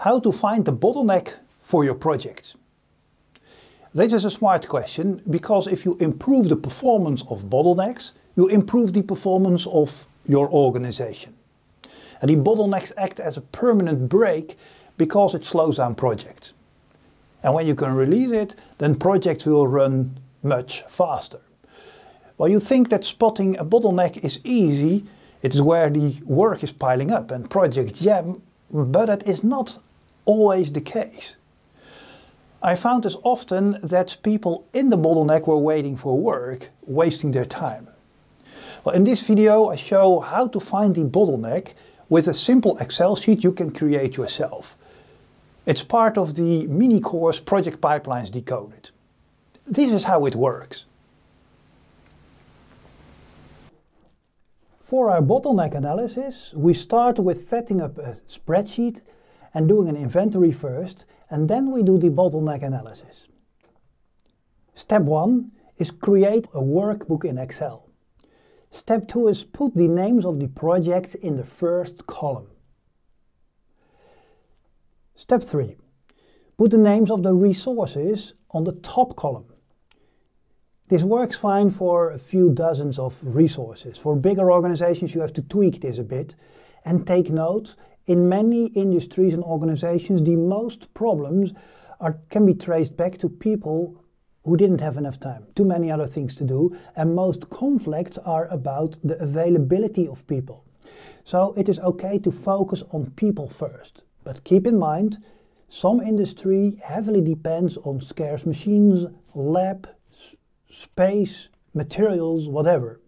how to find the bottleneck for your project. This is a smart question because if you improve the performance of bottlenecks, you improve the performance of your organization. And the bottlenecks act as a permanent brake because it slows down projects. And when you can release it, then projects will run much faster. While you think that spotting a bottleneck is easy, it is where the work is piling up and projects jam, but that is not always the case. I found this often that people in the bottleneck were waiting for work, wasting their time. Well, in this video I show how to find the bottleneck with a simple Excel sheet you can create yourself. It's part of the mini course Project Pipelines Decoded. This is how it works. For our bottleneck analysis, we start with setting up a spreadsheet and doing an inventory first, and then we do the bottleneck analysis. Step 1 is create a workbook in Excel. Step 2 is put the names of the projects in the first column. Step 3. Put the names of the resources on the top column. This works fine for a few dozens of resources. For bigger organizations you have to tweak this a bit and take note in many industries and organizations, the most problems are, can be traced back to people who didn't have enough time, too many other things to do, and most conflicts are about the availability of people. So it is okay to focus on people first. But keep in mind, some industry heavily depends on scarce machines, lab, space, materials, whatever.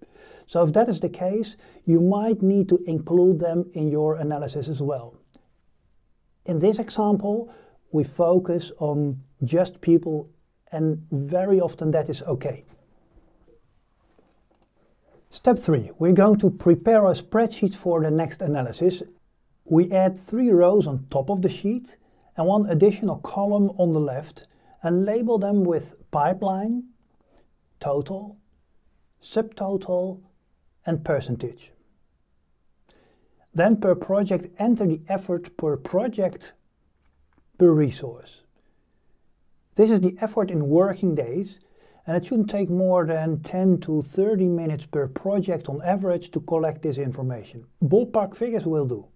So if that is the case, you might need to include them in your analysis as well. In this example, we focus on just people and very often that is okay. Step 3. We're going to prepare a spreadsheet for the next analysis. We add three rows on top of the sheet and one additional column on the left and label them with pipeline, total, subtotal and percentage. Then per project enter the effort per project per resource. This is the effort in working days and it shouldn't take more than 10 to 30 minutes per project on average to collect this information. Ballpark figures will do.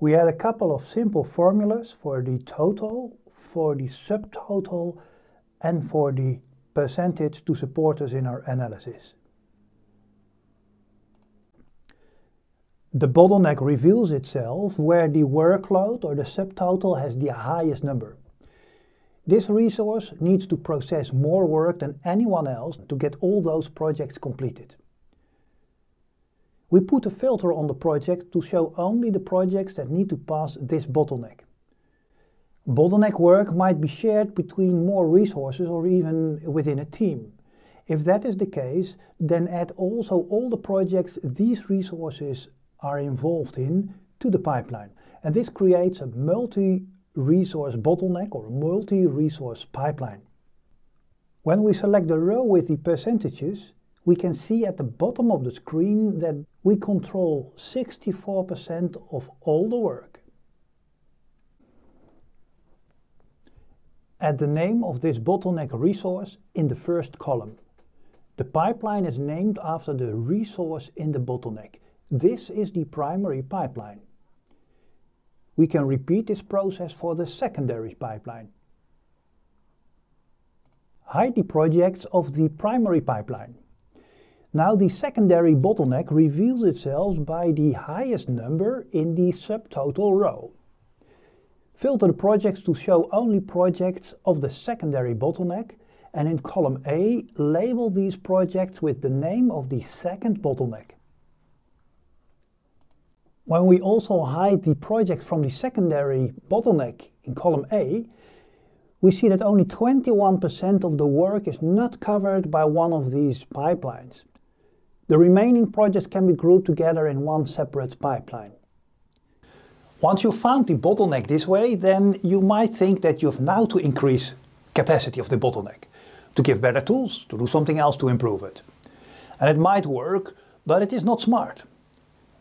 We had a couple of simple formulas for the total, for the subtotal and for the percentage to support us in our analysis. The bottleneck reveals itself where the workload or the subtotal has the highest number. This resource needs to process more work than anyone else to get all those projects completed. We put a filter on the project to show only the projects that need to pass this bottleneck. Bottleneck work might be shared between more resources or even within a team. If that is the case, then add also all the projects these resources are involved in to the pipeline. And this creates a multi-resource bottleneck or a multi-resource pipeline. When we select the row with the percentages, we can see at the bottom of the screen that we control 64% of all the work. Add the name of this bottleneck resource in the first column. The pipeline is named after the resource in the bottleneck. This is the primary pipeline. We can repeat this process for the secondary pipeline. Hide the projects of the primary pipeline. Now the secondary bottleneck reveals itself by the highest number in the subtotal row. Filter the projects to show only projects of the secondary bottleneck and in column A label these projects with the name of the second bottleneck. When we also hide the project from the secondary bottleneck in column A, we see that only 21% of the work is not covered by one of these pipelines. The remaining projects can be grouped together in one separate pipeline. Once you've found the bottleneck this way, then you might think that you have now to increase capacity of the bottleneck, to give better tools, to do something else to improve it. And it might work, but it is not smart.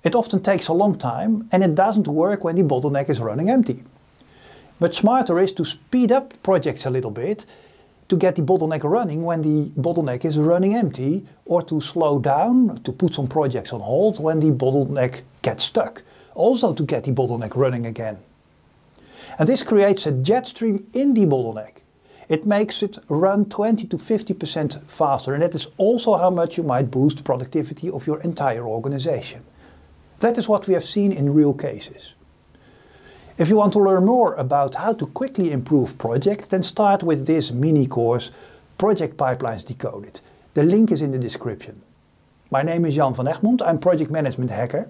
It often takes a long time and it doesn't work when the bottleneck is running empty. But smarter is to speed up projects a little bit to get the bottleneck running when the bottleneck is running empty or to slow down, to put some projects on hold when the bottleneck gets stuck. Also to get the bottleneck running again. And this creates a jet stream in the bottleneck. It makes it run 20 to 50% faster and that is also how much you might boost productivity of your entire organization. That is what we have seen in real cases. If you want to learn more about how to quickly improve projects, then start with this mini course, Project Pipelines Decoded. The link is in the description. My name is Jan van Egmond, I'm Project Management Hacker.